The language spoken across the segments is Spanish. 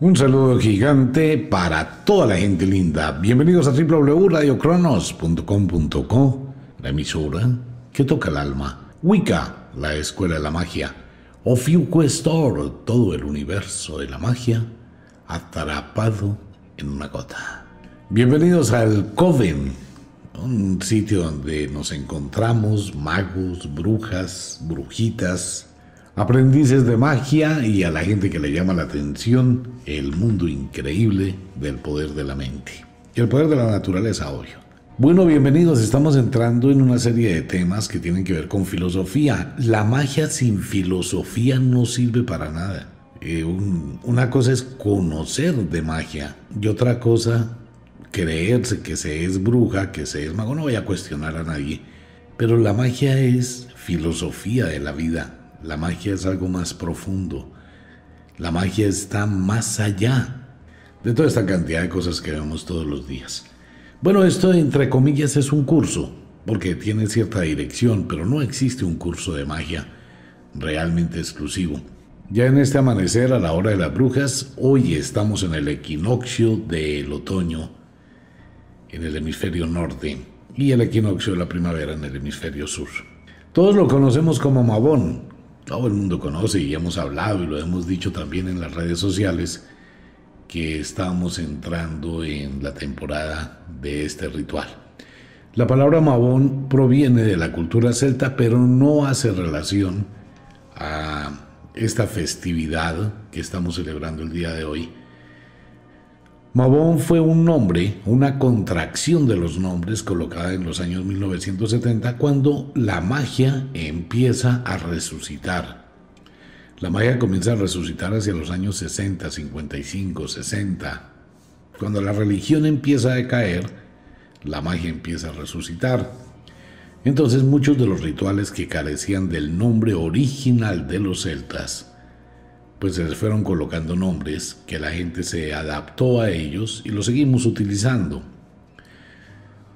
Un saludo gigante para toda la gente linda. Bienvenidos a www.radiocronos.com.co, la emisora que toca el alma. Wicca, la escuela de la magia. Ofiuco Store, todo el universo de la magia, atrapado en una gota. Bienvenidos al Coven, un sitio donde nos encontramos magos, brujas, brujitas, aprendices de magia y a la gente que le llama la atención el mundo increíble del poder de la mente y el poder de la naturaleza, obvio. Bueno, bienvenidos, estamos entrando en una serie de temas que tienen que ver con filosofía. La magia sin filosofía no sirve para nada. Eh, una cosa es conocer de magia y otra cosa creerse que se es bruja, que se es mago. No voy a cuestionar a nadie, pero la magia es filosofía de la vida la magia es algo más profundo. La magia está más allá de toda esta cantidad de cosas que vemos todos los días. Bueno, esto entre comillas es un curso, porque tiene cierta dirección, pero no existe un curso de magia realmente exclusivo. Ya en este amanecer a la hora de las brujas, hoy estamos en el equinoccio del otoño en el hemisferio norte y el equinoccio de la primavera en el hemisferio sur. Todos lo conocemos como Mabón, todo el mundo conoce y hemos hablado y lo hemos dicho también en las redes sociales que estamos entrando en la temporada de este ritual. La palabra Mabón proviene de la cultura celta, pero no hace relación a esta festividad que estamos celebrando el día de hoy, Mabón fue un nombre, una contracción de los nombres colocada en los años 1970 cuando la magia empieza a resucitar. La magia comienza a resucitar hacia los años 60, 55, 60. Cuando la religión empieza a decaer, la magia empieza a resucitar. Entonces muchos de los rituales que carecían del nombre original de los celtas pues se les fueron colocando nombres que la gente se adaptó a ellos y los seguimos utilizando.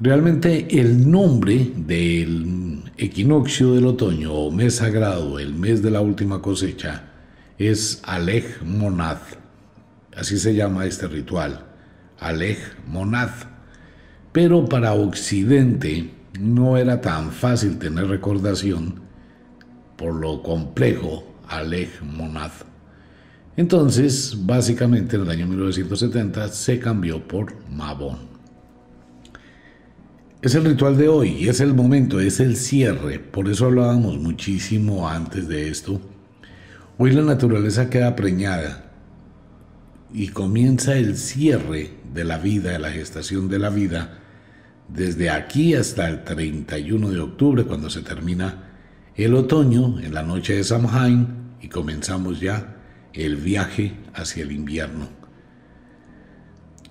Realmente el nombre del equinoccio del otoño o mes sagrado, el mes de la última cosecha, es Alej Monad. Así se llama este ritual, Alej Monad. Pero para Occidente no era tan fácil tener recordación por lo complejo Alej Monad. Entonces, básicamente en el año 1970 se cambió por Mabón. Es el ritual de hoy, es el momento, es el cierre. Por eso hablábamos muchísimo antes de esto. Hoy la naturaleza queda preñada y comienza el cierre de la vida, de la gestación de la vida, desde aquí hasta el 31 de octubre, cuando se termina el otoño, en la noche de Samhain, y comenzamos ya el viaje hacia el invierno.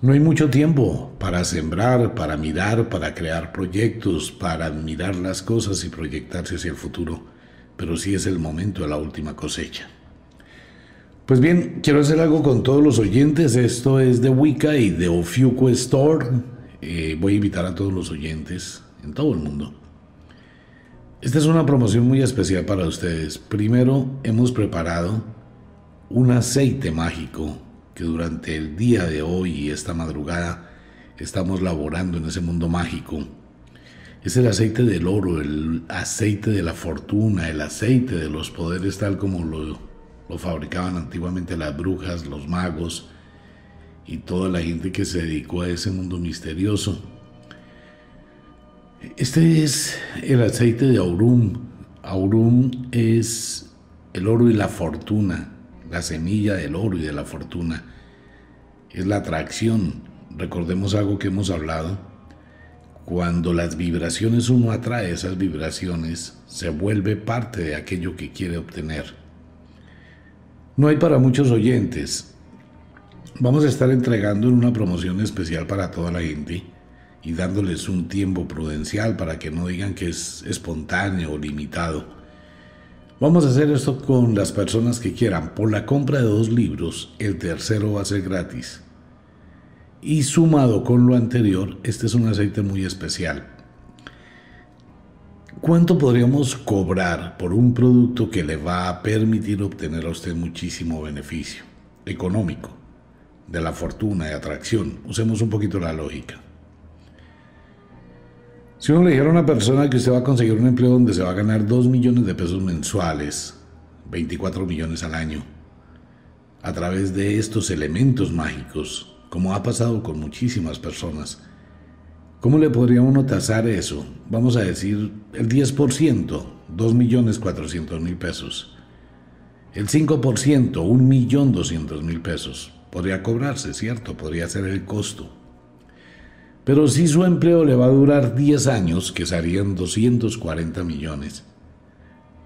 No hay mucho tiempo para sembrar, para mirar, para crear proyectos, para admirar las cosas y proyectarse hacia el futuro, pero sí es el momento de la última cosecha. Pues bien, quiero hacer algo con todos los oyentes. Esto es de Wicca y de Ofiuco Store. Eh, voy a invitar a todos los oyentes en todo el mundo. Esta es una promoción muy especial para ustedes. Primero, hemos preparado un aceite mágico que durante el día de hoy y esta madrugada estamos laborando en ese mundo mágico. Es el aceite del oro, el aceite de la fortuna, el aceite de los poderes tal como lo, lo fabricaban antiguamente las brujas, los magos y toda la gente que se dedicó a ese mundo misterioso. Este es el aceite de Aurum. Aurum es el oro y la fortuna la semilla del oro y de la fortuna. Es la atracción. Recordemos algo que hemos hablado. Cuando las vibraciones uno atrae esas vibraciones, se vuelve parte de aquello que quiere obtener. No hay para muchos oyentes. Vamos a estar entregando en una promoción especial para toda la gente y dándoles un tiempo prudencial para que no digan que es espontáneo o limitado Vamos a hacer esto con las personas que quieran. Por la compra de dos libros, el tercero va a ser gratis. Y sumado con lo anterior, este es un aceite muy especial. ¿Cuánto podríamos cobrar por un producto que le va a permitir obtener a usted muchísimo beneficio económico? de la fortuna, de atracción. Usemos un poquito la lógica. Si uno le dijera a una persona que usted va a conseguir un empleo donde se va a ganar 2 millones de pesos mensuales, 24 millones al año, a través de estos elementos mágicos, como ha pasado con muchísimas personas, ¿cómo le podría uno tasar eso? Vamos a decir el 10%, 2 millones 400 mil pesos. El 5%, 1 millón 200 mil pesos. Podría cobrarse, ¿cierto? Podría ser el costo. Pero si su empleo le va a durar 10 años, que serían 240 millones,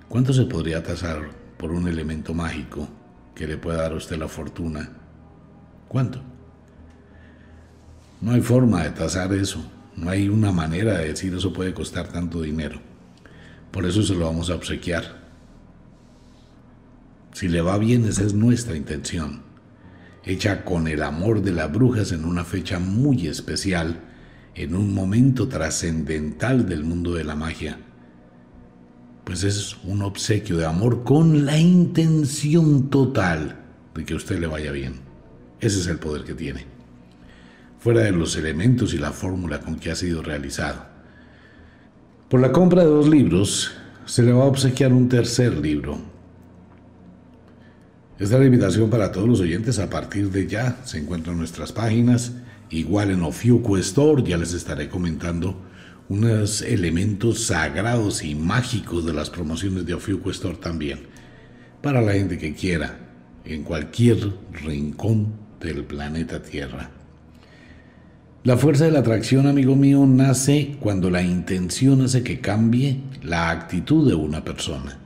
¿cuánto se podría tasar por un elemento mágico que le pueda dar a usted la fortuna? ¿Cuánto? No hay forma de tasar eso. No hay una manera de decir eso puede costar tanto dinero. Por eso se lo vamos a obsequiar. Si le va bien, esa es nuestra intención hecha con el amor de las brujas en una fecha muy especial, en un momento trascendental del mundo de la magia. Pues es un obsequio de amor con la intención total de que a usted le vaya bien. Ese es el poder que tiene. Fuera de los elementos y la fórmula con que ha sido realizado. Por la compra de dos libros, se le va a obsequiar un tercer libro, esta es la invitación para todos los oyentes a partir de ya. Se encuentran en nuestras páginas, igual en Ofiuco Store, ya les estaré comentando unos elementos sagrados y mágicos de las promociones de Ofiuco Store también. Para la gente que quiera, en cualquier rincón del planeta Tierra. La fuerza de la atracción, amigo mío, nace cuando la intención hace que cambie la actitud de una persona.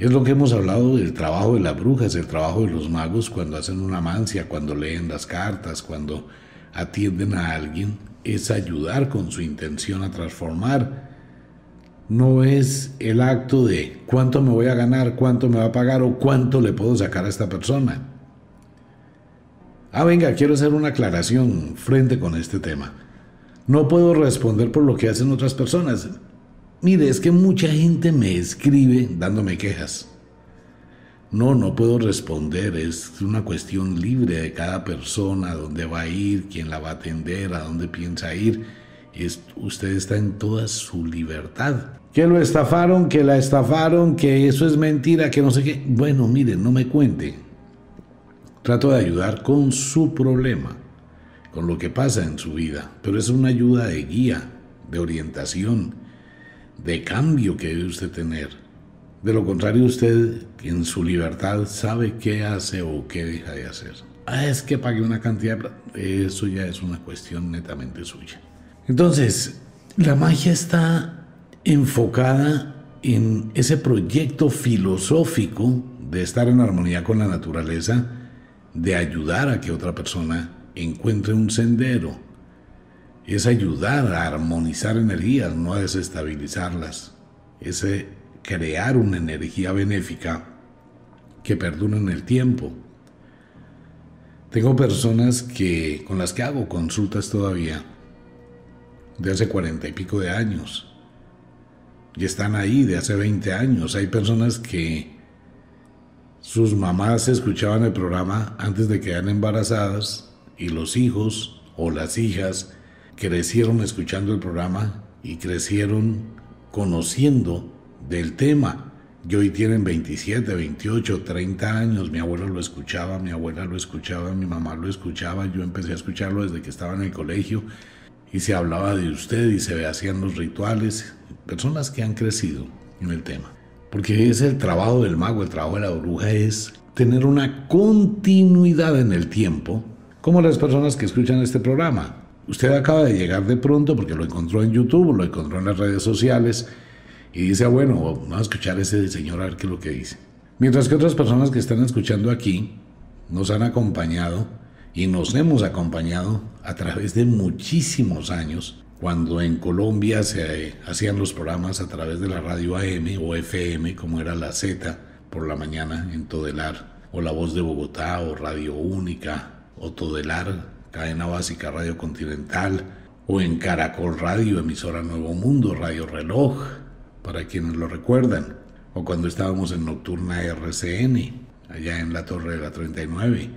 Es lo que hemos hablado del trabajo de las brujas, el trabajo de los magos cuando hacen una mancia, cuando leen las cartas, cuando atienden a alguien, es ayudar con su intención a transformar. No es el acto de cuánto me voy a ganar, cuánto me va a pagar o cuánto le puedo sacar a esta persona. Ah, venga, quiero hacer una aclaración frente con este tema. No puedo responder por lo que hacen otras personas. Mire, es que mucha gente me escribe dándome quejas. No, no puedo responder, es una cuestión libre de cada persona, dónde va a ir, quién la va a atender, a dónde piensa ir. Es, usted está en toda su libertad. Que lo estafaron, que la estafaron, que eso es mentira, que no sé qué. Bueno, mire, no me cuente. Trato de ayudar con su problema, con lo que pasa en su vida, pero es una ayuda de guía, de orientación de cambio que debe usted tener. De lo contrario, usted en su libertad sabe qué hace o qué deja de hacer. Ah, es que pague una cantidad Eso ya es una cuestión netamente suya. Entonces, la magia está enfocada en ese proyecto filosófico de estar en armonía con la naturaleza, de ayudar a que otra persona encuentre un sendero, es ayudar a armonizar energías, no a desestabilizarlas. Es eh, crear una energía benéfica que perdure en el tiempo. Tengo personas que con las que hago consultas todavía de hace cuarenta y pico de años y están ahí de hace 20 años. Hay personas que sus mamás escuchaban el programa antes de quedar embarazadas y los hijos o las hijas crecieron escuchando el programa y crecieron conociendo del tema. Y hoy tienen 27, 28, 30 años. Mi abuelo lo escuchaba, mi abuela lo escuchaba, mi mamá lo escuchaba. Yo empecé a escucharlo desde que estaba en el colegio y se hablaba de usted y se hacían los rituales. Personas que han crecido en el tema. Porque es el trabajo del mago, el trabajo de la bruja es tener una continuidad en el tiempo, como las personas que escuchan este programa. Usted acaba de llegar de pronto porque lo encontró en YouTube, lo encontró en las redes sociales y dice, ah, bueno, vamos a escuchar a ese señor a ver qué es lo que dice. Mientras que otras personas que están escuchando aquí nos han acompañado y nos hemos acompañado a través de muchísimos años, cuando en Colombia se hacían los programas a través de la radio AM o FM, como era la Z por la mañana en Todelar, o La Voz de Bogotá, o Radio Única, o Todelar cadena básica Radio Continental, o en Caracol Radio, emisora Nuevo Mundo, Radio Reloj, para quienes lo recuerdan, o cuando estábamos en Nocturna RCN, allá en la Torre de la 39,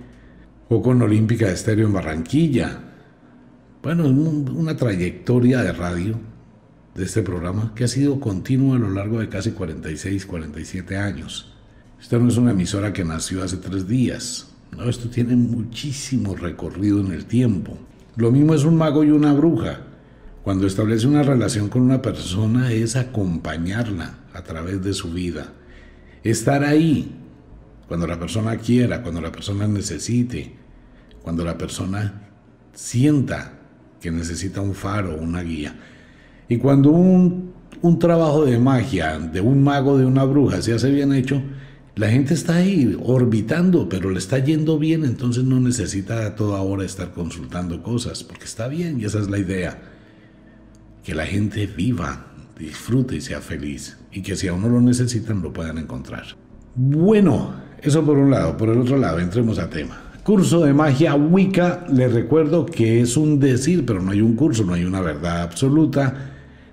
o con Olímpica de Estéreo en Barranquilla. Bueno, una trayectoria de radio de este programa que ha sido continuo a lo largo de casi 46, 47 años. Esta no es una emisora que nació hace tres días. No, esto tiene muchísimo recorrido en el tiempo. Lo mismo es un mago y una bruja. Cuando establece una relación con una persona es acompañarla a través de su vida. Estar ahí cuando la persona quiera, cuando la persona necesite, cuando la persona sienta que necesita un faro, una guía. Y cuando un, un trabajo de magia, de un mago, de una bruja, se hace bien hecho, la gente está ahí orbitando, pero le está yendo bien, entonces no necesita a toda hora estar consultando cosas, porque está bien y esa es la idea. Que la gente viva, disfrute y sea feliz, y que si a uno lo necesitan lo puedan encontrar. Bueno, eso por un lado. Por el otro lado, entremos a tema. Curso de magia Wicca, les recuerdo que es un decir, pero no hay un curso, no hay una verdad absoluta,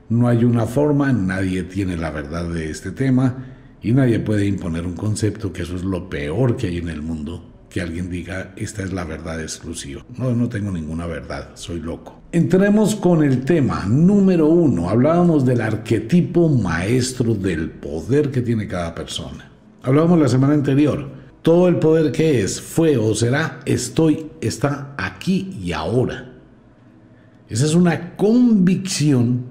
no hay una forma, nadie tiene la verdad de este tema y nadie puede imponer un concepto que eso es lo peor que hay en el mundo, que alguien diga esta es la verdad exclusiva. No, no tengo ninguna verdad, soy loco. Entremos con el tema número uno. Hablábamos del arquetipo maestro del poder que tiene cada persona. Hablábamos la semana anterior. Todo el poder que es, fue o será, estoy, está aquí y ahora. Esa es una convicción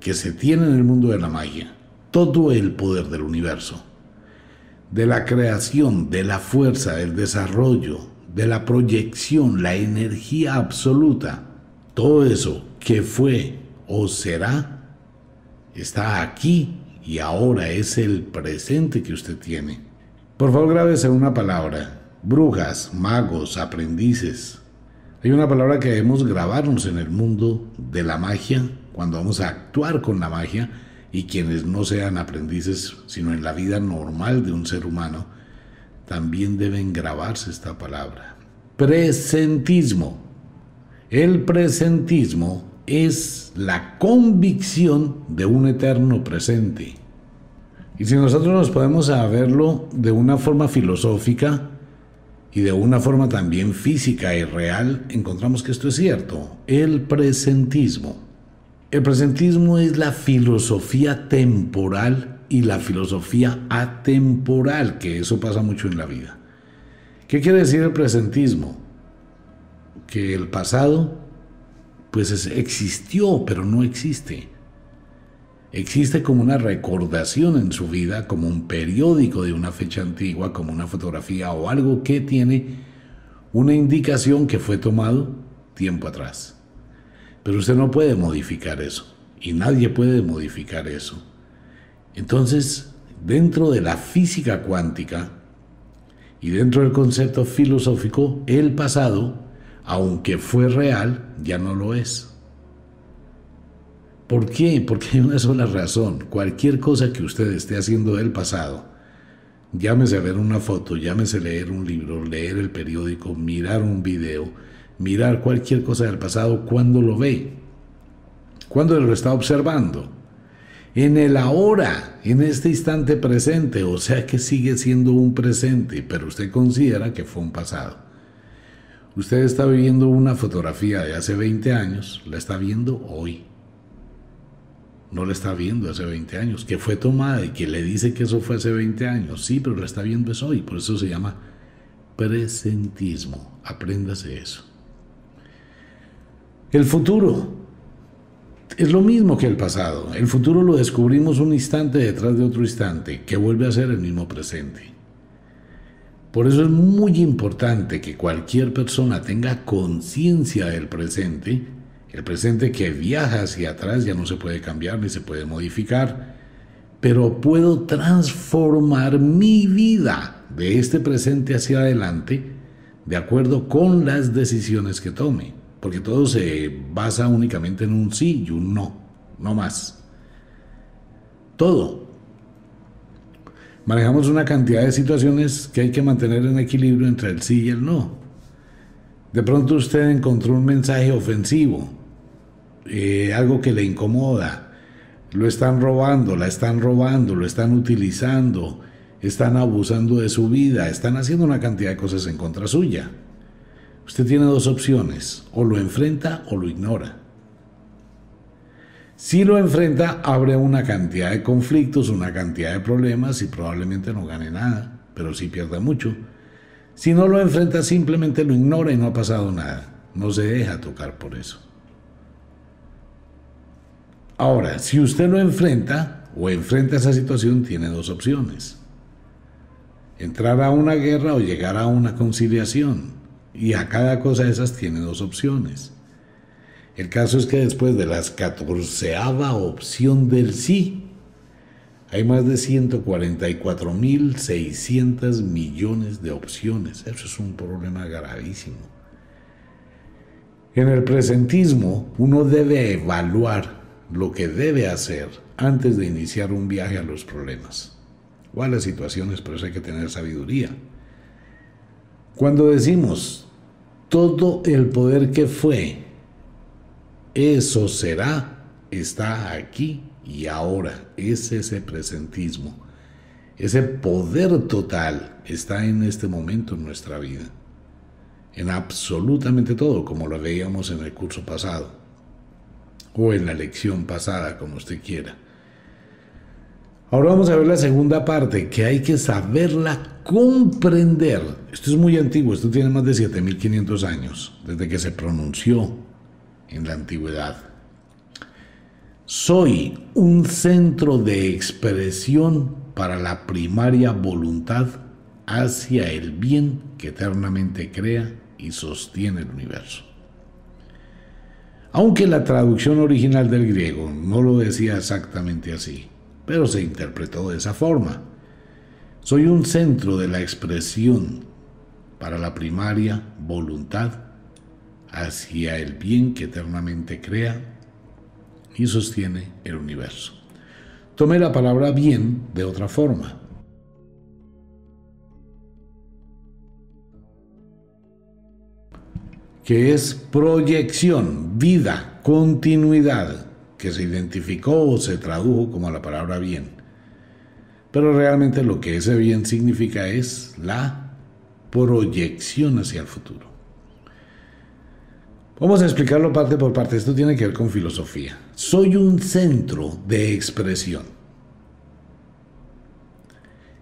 que se tiene en el mundo de la magia. Todo el poder del universo, de la creación, de la fuerza, del desarrollo, de la proyección, la energía absoluta, todo eso que fue o será, está aquí y ahora es el presente que usted tiene. Por favor, grábese una palabra. Brujas, magos, aprendices. Hay una palabra que debemos grabarnos en el mundo de la magia cuando vamos a actuar con la magia y quienes no sean aprendices, sino en la vida normal de un ser humano, también deben grabarse esta palabra. Presentismo. El presentismo es la convicción de un eterno presente. Y si nosotros nos podemos verlo de una forma filosófica y de una forma también física y real, encontramos que esto es cierto. El presentismo. El presentismo es la filosofía temporal y la filosofía atemporal, que eso pasa mucho en la vida. ¿Qué quiere decir el presentismo? Que el pasado pues existió, pero no existe. Existe como una recordación en su vida, como un periódico de una fecha antigua, como una fotografía o algo que tiene una indicación que fue tomado tiempo atrás. Pero usted no puede modificar eso y nadie puede modificar eso. Entonces, dentro de la física cuántica y dentro del concepto filosófico, el pasado aunque fue real, ya no lo es. ¿Por qué? Porque hay una sola razón. Cualquier cosa que usted esté haciendo del pasado, llámese ver una foto, llámese leer un libro, leer el periódico, mirar un video, mirar cualquier cosa del pasado, ¿cuándo lo ve? ¿Cuándo lo está observando? En el ahora, en este instante presente, o sea que sigue siendo un presente, pero usted considera que fue un pasado. Usted está viviendo una fotografía de hace 20 años, la está viendo hoy. No la está viendo hace 20 años, que fue tomada y que le dice que eso fue hace 20 años. Sí, pero la está viendo es hoy, por eso se llama presentismo. Apréndase eso. El futuro es lo mismo que el pasado. El futuro lo descubrimos un instante detrás de otro instante, que vuelve a ser el mismo presente. Por eso es muy importante que cualquier persona tenga conciencia del presente. El presente que viaja hacia atrás ya no se puede cambiar ni se puede modificar, pero puedo transformar mi vida de este presente hacia adelante de acuerdo con las decisiones que tome, porque todo se basa únicamente en un sí y un no, no más. Todo manejamos una cantidad de situaciones que hay que mantener en equilibrio entre el sí y el no. De pronto usted encontró un mensaje ofensivo, eh, algo que le incomoda, lo están robando, la están robando, lo están utilizando, están abusando de su vida, están haciendo una cantidad de cosas en contra suya. Usted tiene dos opciones, o lo enfrenta o lo ignora. Si lo enfrenta, abre una cantidad de conflictos, una cantidad de problemas y probablemente no gane nada, pero sí pierda mucho. Si no lo enfrenta, simplemente lo ignora y no ha pasado nada. No se deja tocar por eso. Ahora, si usted lo enfrenta o enfrenta esa situación, tiene dos opciones. Entrar a una guerra o llegar a una conciliación. Y a cada cosa de esas tiene dos opciones. El caso es que después de las catorceava opción del sí, hay más de 144.600 millones de opciones. Eso es un problema gravísimo. En el presentismo, uno debe evaluar lo que debe hacer antes de iniciar un viaje a los problemas o a las situaciones, pero eso hay que tener sabiduría. Cuando decimos todo el poder que fue, eso será, está aquí y ahora. Es ese presentismo. Ese poder total está en este momento en nuestra vida. En absolutamente todo, como lo veíamos en el curso pasado o en la lección pasada, como usted quiera. Ahora vamos a ver la segunda parte, que hay que saberla comprender. Esto es muy antiguo, esto tiene más de 7500 años, desde que se pronunció en la antigüedad. Soy un centro de expresión para la primaria voluntad hacia el bien que eternamente crea y sostiene el universo. Aunque la traducción original del griego no lo decía exactamente así, pero se interpretó de esa forma. Soy un centro de la expresión para la primaria voluntad hacia el bien que eternamente crea y sostiene el universo. Tomé la palabra bien de otra forma. que es proyección, vida, continuidad, que se identificó o se tradujo como la palabra bien. Pero realmente lo que ese bien significa es la proyección hacia el futuro. Vamos a explicarlo parte por parte. Esto tiene que ver con filosofía. Soy un centro de expresión.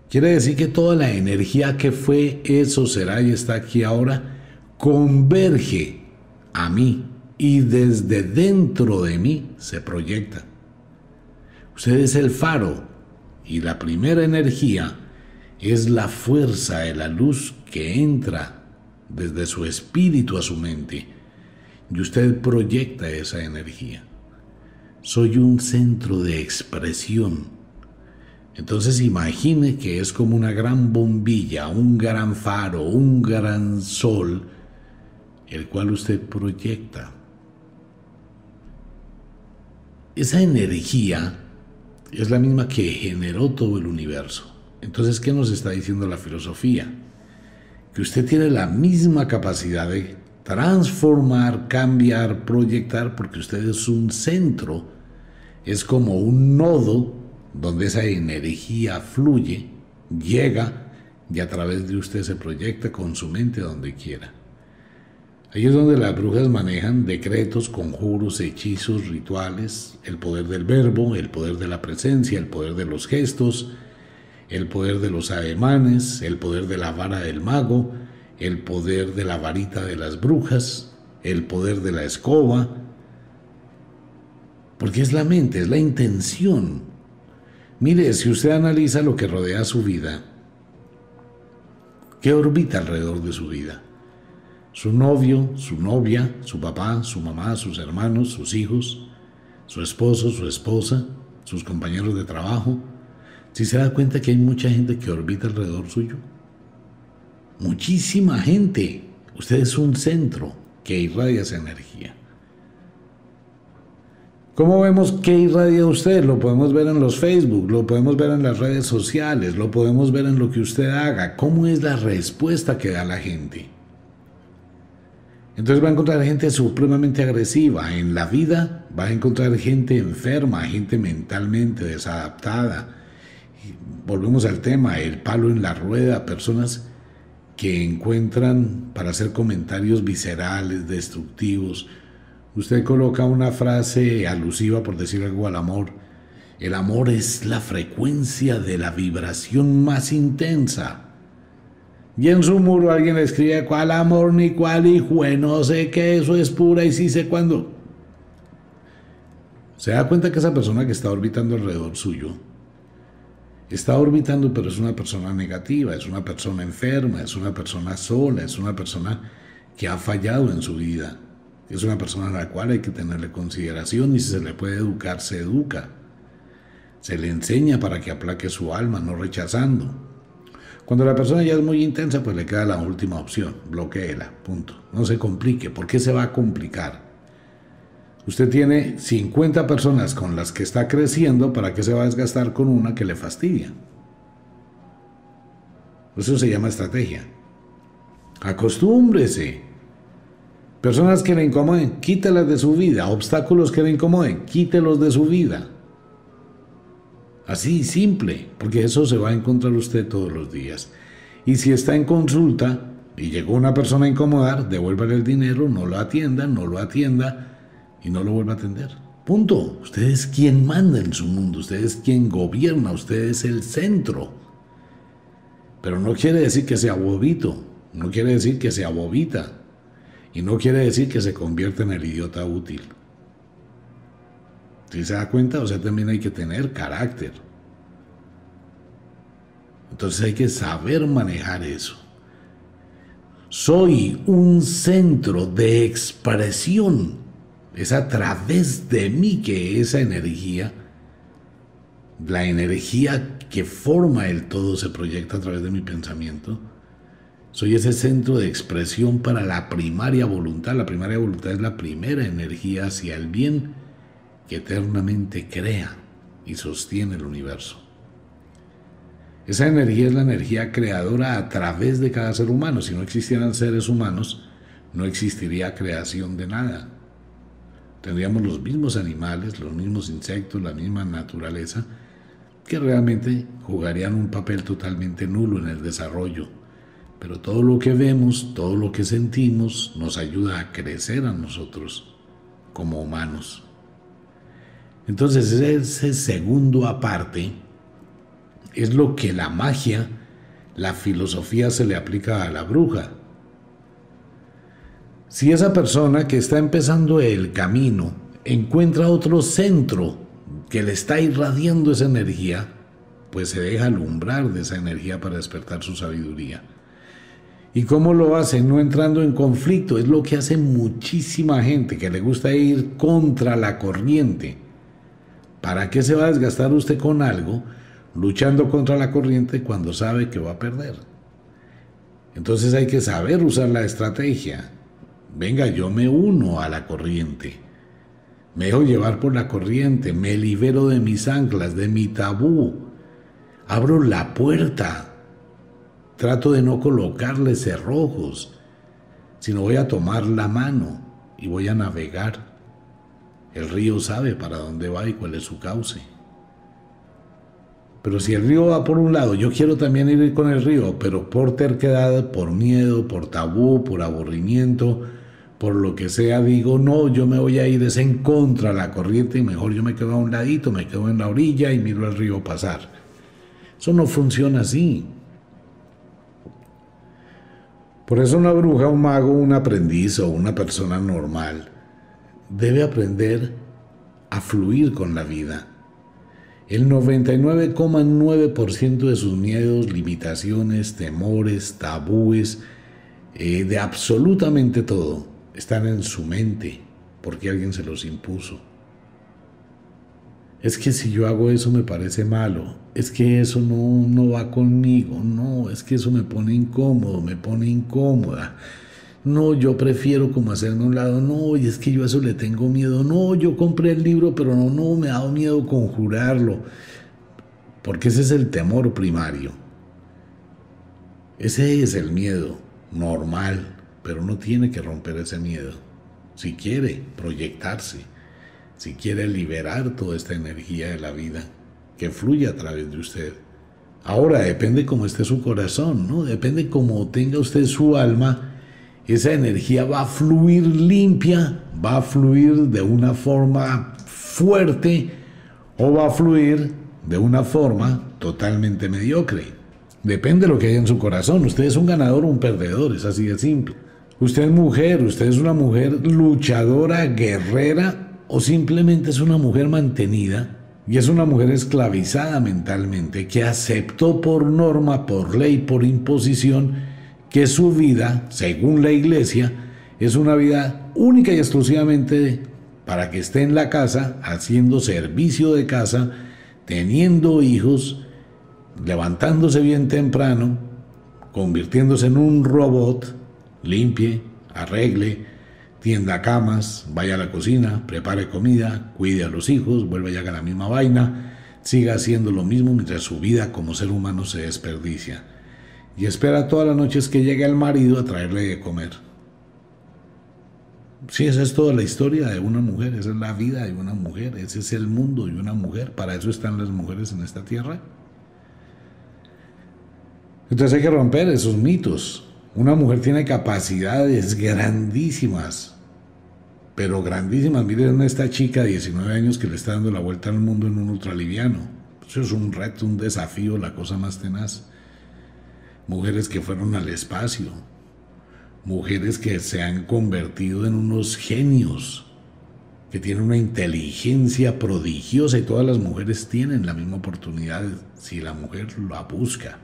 Quiere decir que toda la energía que fue, eso será y está aquí ahora, converge a mí y desde dentro de mí se proyecta. Usted es el faro y la primera energía es la fuerza de la luz que entra desde su espíritu a su mente y usted proyecta esa energía. Soy un centro de expresión. Entonces imagine que es como una gran bombilla, un gran faro, un gran sol el cual usted proyecta. Esa energía es la misma que generó todo el universo. Entonces, ¿qué nos está diciendo la filosofía? Que usted tiene la misma capacidad de transformar, cambiar, proyectar, porque usted es un centro, es como un nodo donde esa energía fluye, llega y a través de usted se proyecta con su mente donde quiera. Ahí es donde las brujas manejan decretos, conjuros, hechizos, rituales, el poder del verbo, el poder de la presencia, el poder de los gestos, el poder de los ademanes, el poder de la vara del mago, el poder de la varita de las brujas, el poder de la escoba, porque es la mente, es la intención. Mire, si usted analiza lo que rodea su vida, ¿qué orbita alrededor de su vida? Su novio, su novia, su papá, su mamá, sus hermanos, sus hijos, su esposo, su esposa, sus compañeros de trabajo, si se da cuenta que hay mucha gente que orbita alrededor suyo. Muchísima gente. Usted es un centro que irradia esa energía. ¿Cómo vemos qué irradia usted? Lo podemos ver en los Facebook, lo podemos ver en las redes sociales, lo podemos ver en lo que usted haga. ¿Cómo es la respuesta que da la gente? Entonces va a encontrar gente supremamente agresiva. En la vida va a encontrar gente enferma, gente mentalmente desadaptada. Volvemos al tema, el palo en la rueda, personas que encuentran para hacer comentarios viscerales, destructivos. Usted coloca una frase alusiva, por decir algo, al amor. El amor es la frecuencia de la vibración más intensa. Y en su muro alguien escribe cuál amor ni cuál hijo, no sé qué, eso es pura y sí sé cuándo. Se da cuenta que esa persona que está orbitando alrededor suyo está orbitando, pero es una persona negativa, es una persona enferma, es una persona sola, es una persona que ha fallado en su vida. Es una persona a la cual hay que tenerle consideración y si se le puede educar, se educa. Se le enseña para que aplaque su alma, no rechazando. Cuando la persona ya es muy intensa, pues le queda la última opción, bloqueela, punto. No se complique, ¿por qué se va a complicar? Usted tiene 50 personas con las que está creciendo, ¿para qué se va a desgastar con una que le fastidia? Eso se llama estrategia. Acostúmbrese. Personas que le incomoden, quítelas de su vida. Obstáculos que le incomoden, quítelos de su vida. Así, simple, porque eso se va a encontrar usted todos los días. Y si está en consulta y llegó una persona a incomodar, devuélvale el dinero, no lo atienda, no lo atienda y no lo vuelva a atender. Punto. Usted es quien manda en su mundo, usted es quien gobierna, usted es el centro. Pero no quiere decir que sea bobito, no quiere decir que sea bobita y no quiere decir que se convierta en el idiota útil. Si se da cuenta, o sea, también hay que tener carácter. Entonces hay que saber manejar eso. Soy un centro de expresión. Es a través de mí que esa energía, la energía que forma el todo se proyecta a través de mi pensamiento. Soy ese centro de expresión para la primaria voluntad. La primaria voluntad es la primera energía hacia el bien que eternamente crea y sostiene el universo. Esa energía es la energía creadora a través de cada ser humano. Si no existieran seres humanos, no existiría creación de nada. Tendríamos los mismos animales, los mismos insectos, la misma naturaleza, que realmente jugarían un papel totalmente nulo en el desarrollo. Pero todo lo que vemos, todo lo que sentimos, nos ayuda a crecer a nosotros como humanos. Entonces ese segundo aparte es lo que la magia, la filosofía se le aplica a la bruja. Si esa persona que está empezando el camino encuentra otro centro que le está irradiando esa energía, pues se deja alumbrar de esa energía para despertar su sabiduría. ¿Y cómo lo hace? No entrando en conflicto. Es lo que hace muchísima gente que le gusta ir contra la corriente. ¿Para qué se va a desgastar usted con algo luchando contra la corriente cuando sabe que va a perder? Entonces hay que saber usar la estrategia. Venga, yo me uno a la corriente. Me dejo llevar por la corriente, me libero de mis anclas, de mi tabú. Abro la puerta. Trato de no colocarle cerrojos, sino voy a tomar la mano y voy a navegar. El río sabe para dónde va y cuál es su cauce. Pero si el río va por un lado, yo quiero también ir con el río, pero por terquedad, por miedo, por tabú, por aburrimiento, por lo que sea, digo, no, yo me voy a ir es en contra de la corriente y mejor yo me quedo a un ladito, me quedo en la orilla y miro el río pasar. Eso no funciona así. Por eso una bruja, un mago, un aprendiz o una persona normal debe aprender a fluir con la vida. El 99,9% de sus miedos, limitaciones, temores, tabúes, eh, de absolutamente todo, están en su mente porque alguien se los impuso. Es que si yo hago eso me parece malo, es que eso no, no va conmigo, no, es que eso me pone incómodo, me pone incómoda no, yo prefiero como hacerme un lado, no, y es que yo a eso le tengo miedo, no, yo compré el libro, pero no, no, me ha dado miedo conjurarlo, porque ese es el temor primario. Ese es el miedo normal, pero uno tiene que romper ese miedo. Si quiere proyectarse, si quiere liberar toda esta energía de la vida que fluye a través de usted, Ahora depende cómo esté su corazón, ¿no? Depende cómo tenga usted su alma. Esa energía va a fluir limpia, va a fluir de una forma fuerte o va a fluir de una forma totalmente mediocre. Depende de lo que haya en su corazón. Usted es un ganador o un perdedor, es así de simple. Usted es mujer, usted es una mujer luchadora, guerrera o simplemente es una mujer mantenida y es una mujer esclavizada mentalmente que aceptó por norma, por ley, por imposición, que su vida, según la iglesia, es una vida única y exclusivamente para que esté en la casa, haciendo servicio de casa, teniendo hijos, levantándose bien temprano, convirtiéndose en un robot, limpie, arregle, tienda camas, vaya a la cocina, prepare comida, cuide a los hijos, vuelva ya a la misma vaina, siga haciendo lo mismo mientras su vida como ser humano se desperdicia. Y espera todas las noches que llegue el marido a traerle de comer. Sí, esa es toda la historia de una mujer, esa es la vida de una mujer, ese es el mundo de una mujer, para eso están las mujeres en esta tierra. Entonces hay que romper esos mitos. Una mujer tiene capacidades grandísimas pero grandísimas. Miren a esta chica de 19 años que le está dando la vuelta al mundo en un ultraliviano. Eso es un reto, un desafío, la cosa más tenaz. Mujeres que fueron al espacio. Mujeres que se han convertido en unos genios, que tienen una inteligencia prodigiosa y todas las mujeres tienen la misma oportunidad si la mujer la busca.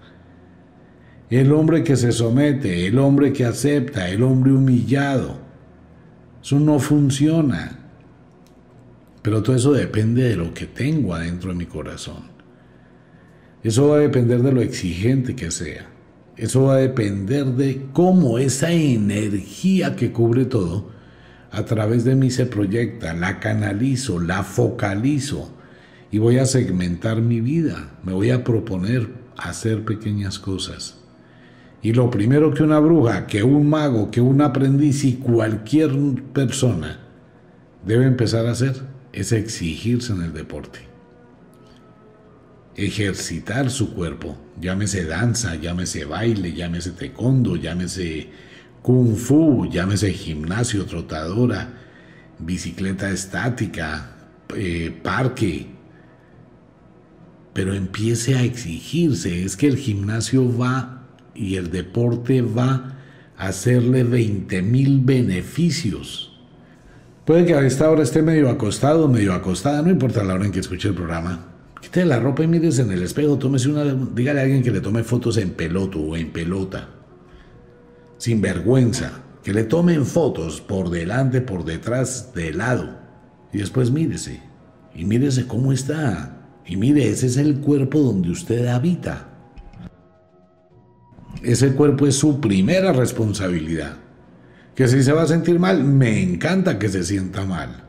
El hombre que se somete, el hombre que acepta, el hombre humillado, eso no funciona. Pero todo eso depende de lo que tengo adentro de mi corazón. Eso va a depender de lo exigente que sea. Eso va a depender de cómo esa energía que cubre todo a través de mí se proyecta, la canalizo, la focalizo y voy a segmentar mi vida. Me voy a proponer hacer pequeñas cosas. Y lo primero que una bruja, que un mago, que un aprendiz y cualquier persona debe empezar a hacer es exigirse en el deporte. Ejercitar su cuerpo, llámese danza, llámese baile, llámese taekwondo, llámese kung fu, llámese gimnasio, trotadora, bicicleta estática, eh, parque. Pero empiece a exigirse, es que el gimnasio va y el deporte va a hacerle 20 mil beneficios. Puede que a esta hora esté medio acostado, medio acostada, no importa la hora en que escuche el programa. Quite la ropa y mírese en el espejo, tómese una, dígale a alguien que le tome fotos en peloto o en pelota. Sin vergüenza, que le tomen fotos por delante, por detrás, de lado. Y después mírese. Y mírese cómo está. Y mire, ese es el cuerpo donde usted habita. Ese cuerpo es su primera responsabilidad. Que si se va a sentir mal, me encanta que se sienta mal.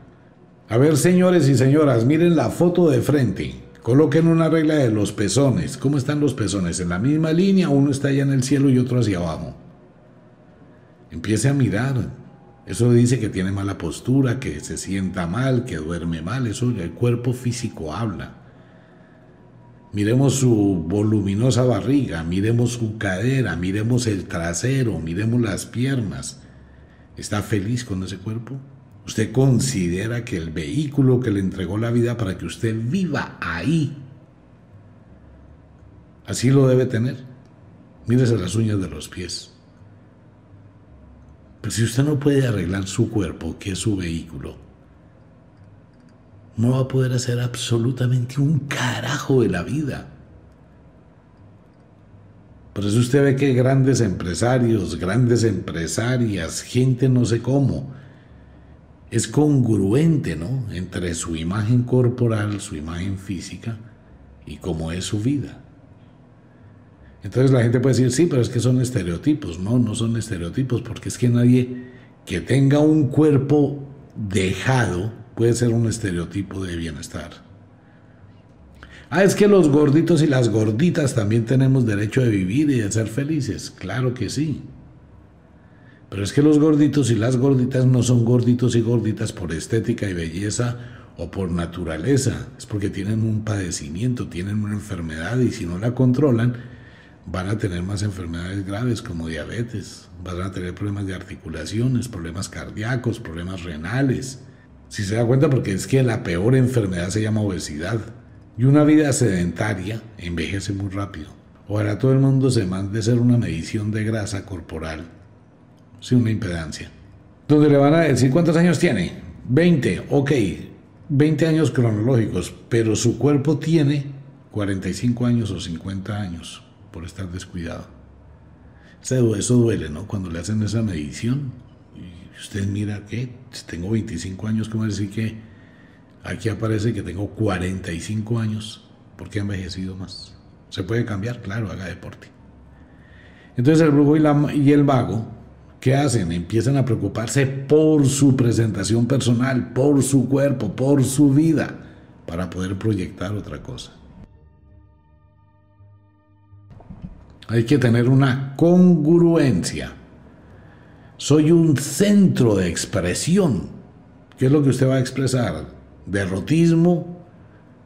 A ver, señores y señoras, miren la foto de frente. Coloquen una regla de los pezones. ¿Cómo están los pezones? ¿En la misma línea? Uno está allá en el cielo y otro hacia abajo. Empiece a mirar. Eso dice que tiene mala postura, que se sienta mal, que duerme mal. Eso el cuerpo físico habla. Miremos su voluminosa barriga, miremos su cadera, miremos el trasero, miremos las piernas. ¿Está feliz con ese cuerpo? ¿Usted considera que el vehículo que le entregó la vida para que usted viva ahí, así lo debe tener? Mírese las uñas de los pies. Pero si usted no puede arreglar su cuerpo, que es su vehículo, no va a poder hacer absolutamente un carajo de la vida. Por eso usted ve que grandes empresarios, grandes empresarias, gente no sé cómo, es congruente, ¿no? Entre su imagen corporal, su imagen física y cómo es su vida. Entonces la gente puede decir, sí, pero es que son estereotipos. No, no son estereotipos, porque es que nadie que tenga un cuerpo dejado puede ser un estereotipo de bienestar. Ah, es que los gorditos y las gorditas también tenemos derecho de vivir y de ser felices. Claro que sí. Pero es que los gorditos y las gorditas no son gorditos y gorditas por estética y belleza o por naturaleza, es porque tienen un padecimiento, tienen una enfermedad y si no la controlan, van a tener más enfermedades graves como diabetes, van a tener problemas de articulaciones, problemas cardíacos, problemas renales. Si se da cuenta, porque es que la peor enfermedad se llama obesidad. Y una vida sedentaria envejece muy rápido. Ojalá todo el mundo se mande hacer una medición de grasa corporal, sin una impedancia. Donde le van a decir cuántos años tiene. 20, ok, 20 años cronológicos, pero su cuerpo tiene 45 años o 50 años por estar descuidado. Eso duele, ¿no? Cuando le hacen esa medición y usted mira que tengo 25 años, ¿cómo decir que aquí aparece que tengo 45 años? porque he envejecido más? ¿Se puede cambiar? Claro, haga deporte. Entonces el brujo y, y el vago, ¿qué hacen? Empiezan a preocuparse por su presentación personal, por su cuerpo, por su vida, para poder proyectar otra cosa. Hay que tener una congruencia. Soy un centro de expresión. ¿Qué es lo que usted va a expresar? Derrotismo,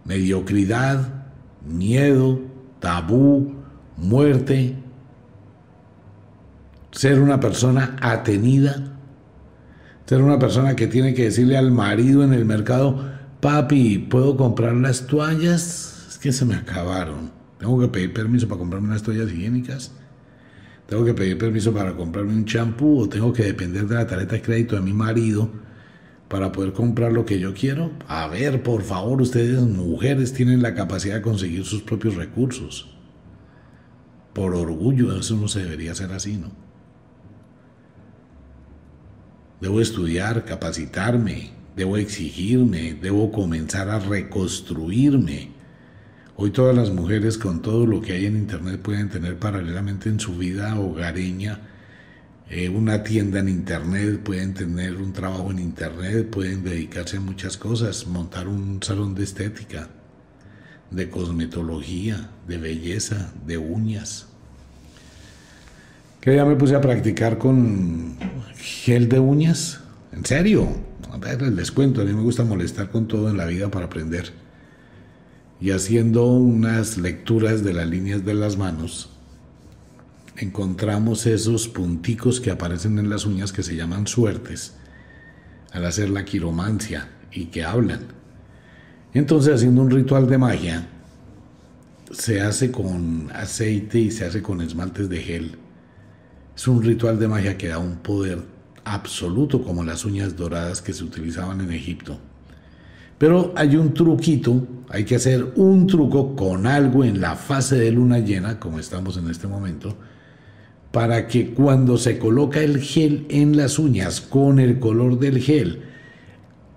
mediocridad, miedo, tabú, muerte. Ser una persona atenida. Ser una persona que tiene que decirle al marido en el mercado, papi, ¿puedo comprar las toallas? Es que se me acabaron. Tengo que pedir permiso para comprarme unas toallas higiénicas. Tengo que pedir permiso para comprarme un champú o tengo que depender de la tarjeta de crédito de mi marido para poder comprar lo que yo quiero. A ver, por favor, ustedes mujeres tienen la capacidad de conseguir sus propios recursos. Por orgullo, eso no se debería hacer así, ¿no? Debo estudiar, capacitarme, debo exigirme, debo comenzar a reconstruirme Hoy todas las mujeres con todo lo que hay en Internet pueden tener paralelamente en su vida hogareña eh, una tienda en Internet, pueden tener un trabajo en Internet, pueden dedicarse a muchas cosas, montar un salón de estética, de cosmetología, de belleza, de uñas. Que ya me puse a practicar con gel de uñas. ¿En serio? A ver, les cuento, a mí me gusta molestar con todo en la vida para aprender y haciendo unas lecturas de las líneas de las manos, encontramos esos punticos que aparecen en las uñas que se llaman suertes al hacer la quiromancia y que hablan. Entonces, haciendo un ritual de magia, se hace con aceite y se hace con esmaltes de gel. Es un ritual de magia que da un poder absoluto como las uñas doradas que se utilizaban en Egipto. Pero hay un truquito, hay que hacer un truco con algo en la fase de luna llena, como estamos en este momento, para que cuando se coloca el gel en las uñas con el color del gel,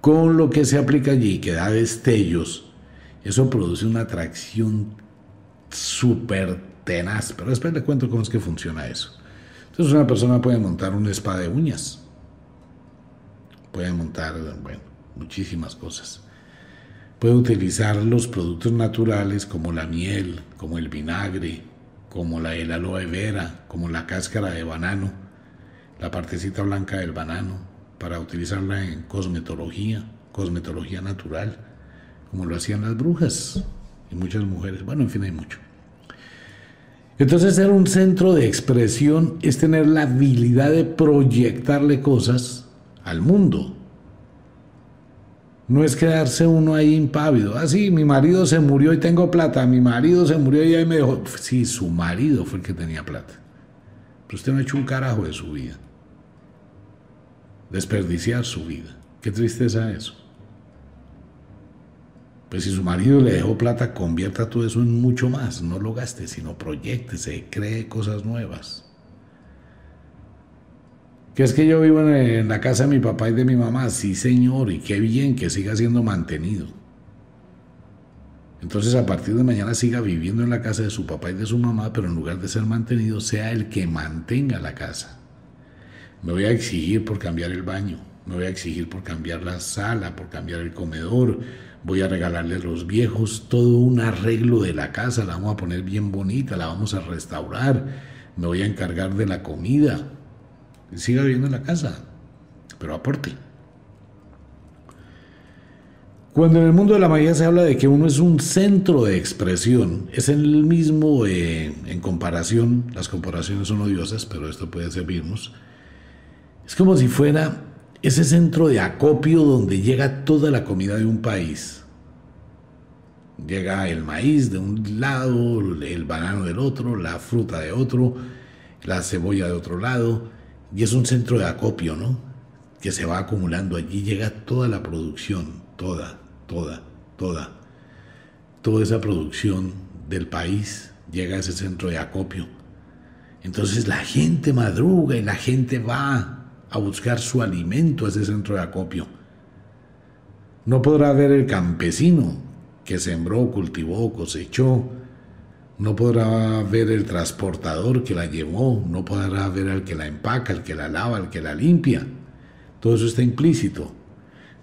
con lo que se aplica allí, que da destellos, eso produce una atracción súper tenaz. Pero después le cuento cómo es que funciona eso. Entonces una persona puede montar un spa de uñas, puede montar, bueno, muchísimas cosas. Puede utilizar los productos naturales como la miel, como el vinagre, como la el aloe vera, como la cáscara de banano, la partecita blanca del banano, para utilizarla en cosmetología, cosmetología natural, como lo hacían las brujas y muchas mujeres. Bueno, en fin, hay mucho. Entonces ser un centro de expresión es tener la habilidad de proyectarle cosas al mundo, no es quedarse uno ahí impávido. Ah, sí, mi marido se murió y tengo plata. Mi marido se murió y ahí me dejó. Sí, su marido fue el que tenía plata. Pero usted no ha hecho un carajo de su vida. Desperdiciar su vida. Qué tristeza eso. Pues si su marido le dejó plata, convierta todo eso en mucho más. No lo gaste, sino proyectese, cree cosas nuevas que es que yo vivo en, la casa de mi papá y de mi mamá, sí señor, y qué bien que siga siendo mantenido. Entonces a partir de mañana siga viviendo en la casa de su papá y de su mamá, pero en lugar de ser mantenido, sea el que mantenga la casa. Me voy a exigir por cambiar el baño, me voy a exigir por cambiar la sala, por cambiar el comedor, voy a regalarle a los viejos todo un arreglo de la casa, la vamos a poner bien bonita, la vamos a restaurar, me voy a encargar de la comida, siga viviendo en la casa, pero aporte. Cuando en el mundo de la magia se habla de que uno es un centro de expresión, es el mismo eh, en comparación, las comparaciones son odiosas, pero esto puede servirnos. Es como si fuera ese centro de acopio donde llega toda la comida de un país. Llega el maíz de un lado, el banano del otro, la fruta de otro, la cebolla de otro lado, y es un centro de acopio, ¿no? Que se va acumulando allí, llega toda la producción, toda, toda, toda. Toda esa producción del país llega a ese centro de acopio. Entonces la gente madruga y la gente va a buscar su alimento a ese centro de acopio. No podrá ver el campesino que sembró, cultivó, cosechó. No podrá ver el transportador que la llevó. No podrá ver al que la empaca, al que la lava, al que la limpia. Todo eso está implícito.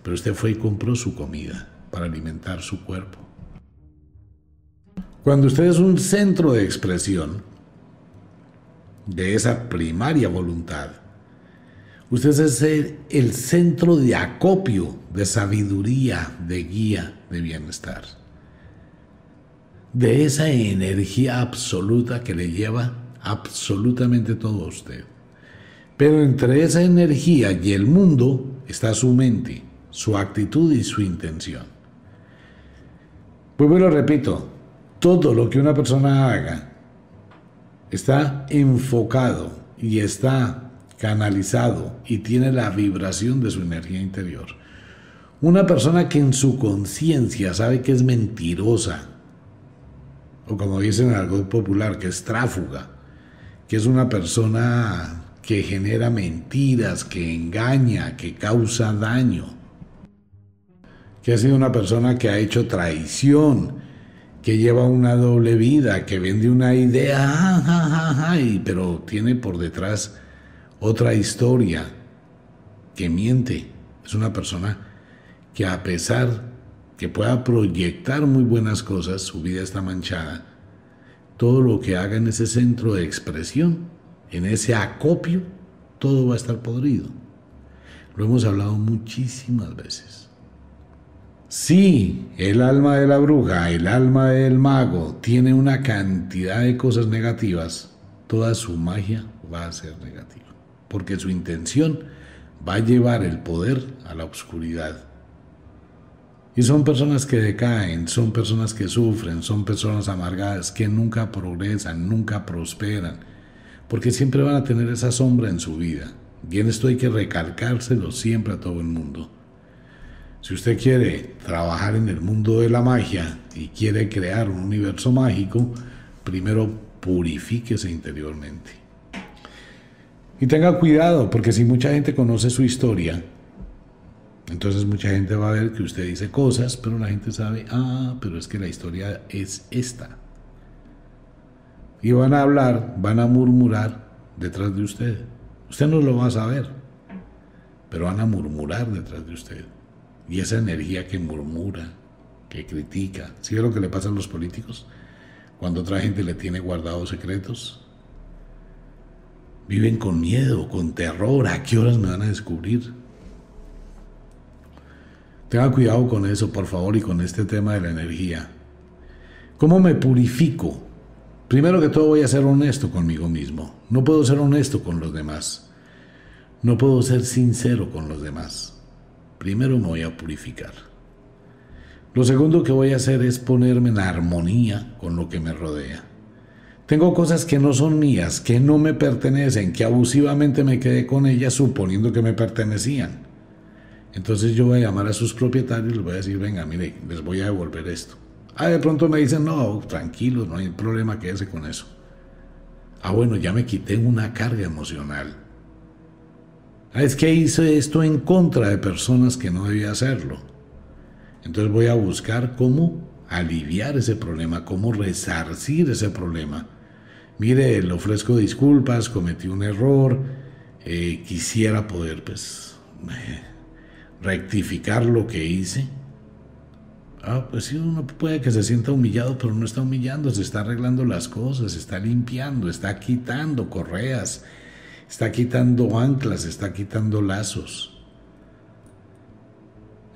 Pero usted fue y compró su comida para alimentar su cuerpo. Cuando usted es un centro de expresión de esa primaria voluntad, usted es el, centro de acopio, de sabiduría, de guía, de bienestar. De esa energía absoluta que le lleva absolutamente todo a usted. Pero entre esa energía y el mundo está su mente, su actitud y su intención. Pues lo repito, todo lo que una persona haga está enfocado y está canalizado y tiene la vibración de su energía interior. Una persona que en su conciencia sabe que es mentirosa, o como dicen en algo popular, que es tráfuga, que es una persona que genera mentiras, que engaña, que causa daño, que ha sido una persona que ha hecho traición, que lleva una doble vida, que vende una idea, pero tiene por detrás otra historia, que miente. Es una persona que a pesar que pueda proyectar muy buenas cosas, su vida está manchada. Todo lo que haga en ese centro de expresión, en ese acopio, todo va a estar podrido. Lo hemos hablado muchísimas veces. Si el alma de la bruja, el alma del mago tiene una cantidad de cosas negativas, toda su magia va a ser negativa, porque su intención va a llevar el poder a la oscuridad. Y son personas que decaen, son personas que sufren, son personas amargadas, que nunca progresan, nunca prosperan, porque siempre van a tener esa sombra en su vida. Y en esto hay que recalcárselo siempre a todo el mundo. Si usted quiere trabajar en el mundo de la magia y quiere crear un universo mágico, primero purifíquese interiormente. Y tenga cuidado, porque si mucha gente conoce su historia, entonces mucha gente va a ver que usted dice cosas, pero la gente sabe, ah, pero es que la historia es esta. Y van a hablar, van a murmurar detrás de usted. Usted no lo va a saber, pero van a murmurar detrás de usted. Y esa energía que murmura, que critica, ¿sí lo que le pasa a los políticos? Cuando otra gente le tiene guardados secretos. Viven con miedo, con terror. ¿A qué horas me van a descubrir? Tenga cuidado con eso, por favor, y con este tema de la energía. ¿Cómo me purifico? Primero que todo voy a ser honesto conmigo mismo. No puedo ser honesto con los demás. No puedo ser sincero con los demás. Primero me voy a purificar. Lo segundo que voy a hacer es ponerme en armonía con lo que me rodea. Tengo cosas que no son mías, que no me pertenecen, que abusivamente me quedé con ellas suponiendo que me pertenecían. Entonces yo voy a llamar a sus propietarios y les voy a decir, venga, mire, les voy a devolver esto. Ah, de pronto me dicen, no, tranquilo, no hay problema, quédese con eso. Ah, bueno, ya me quité una carga emocional. Ah, es que hice esto en contra de personas que no debía hacerlo. Entonces voy a buscar cómo aliviar ese problema, cómo resarcir ese problema. Mire, le ofrezco disculpas, cometí un error, eh, quisiera poder pues rectificar lo que hice. Ah, pues sí, uno puede que se sienta humillado, pero no está humillando, se está arreglando las cosas, se está limpiando, está quitando correas, está quitando anclas, está quitando lazos.